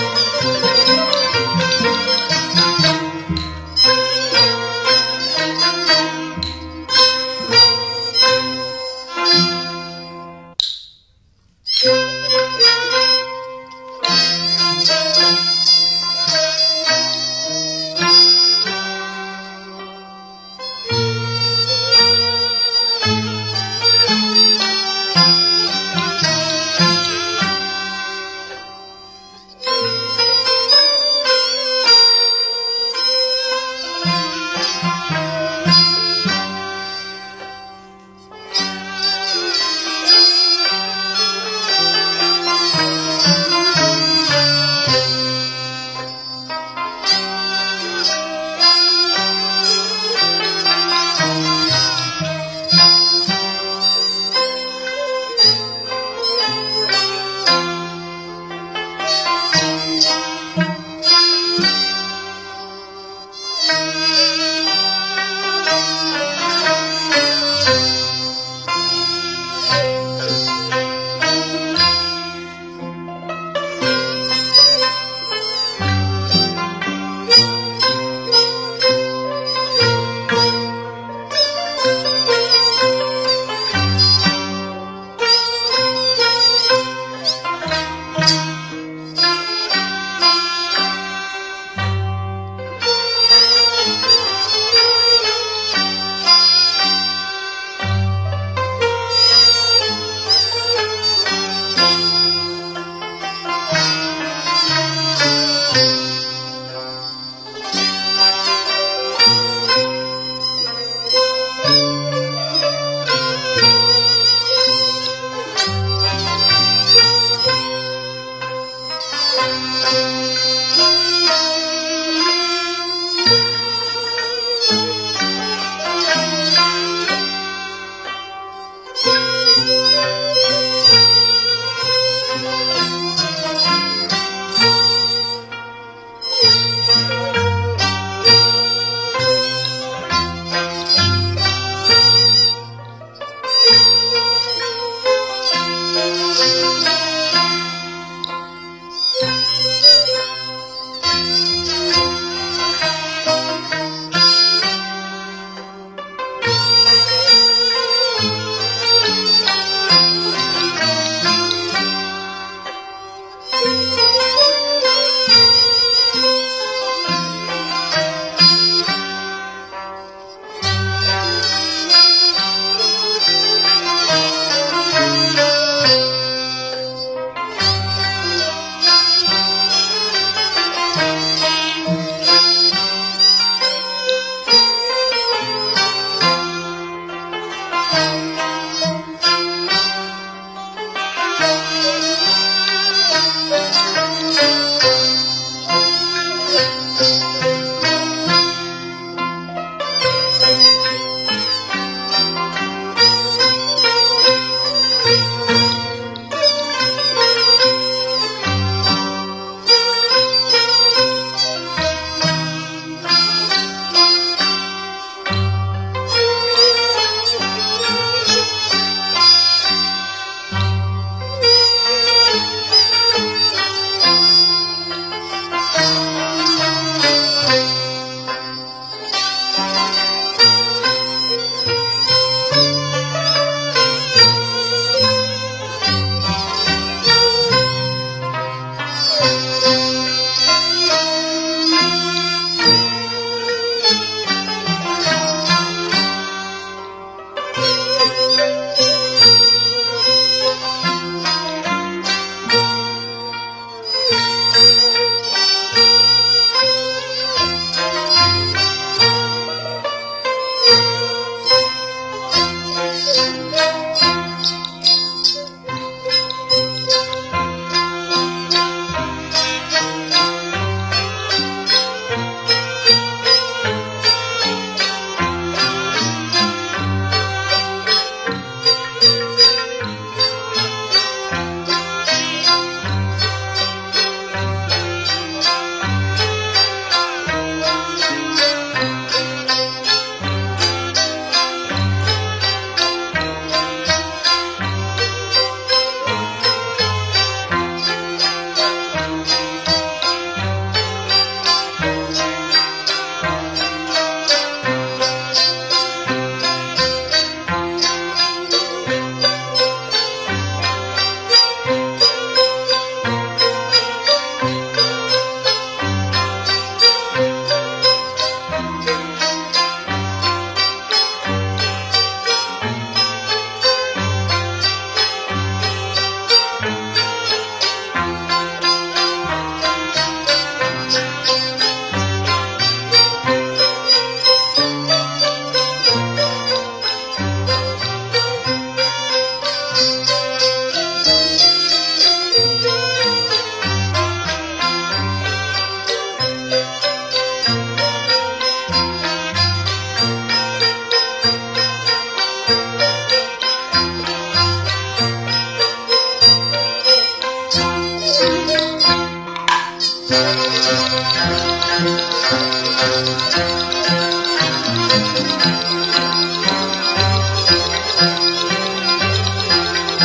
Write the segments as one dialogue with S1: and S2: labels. S1: Música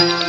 S1: Thank you.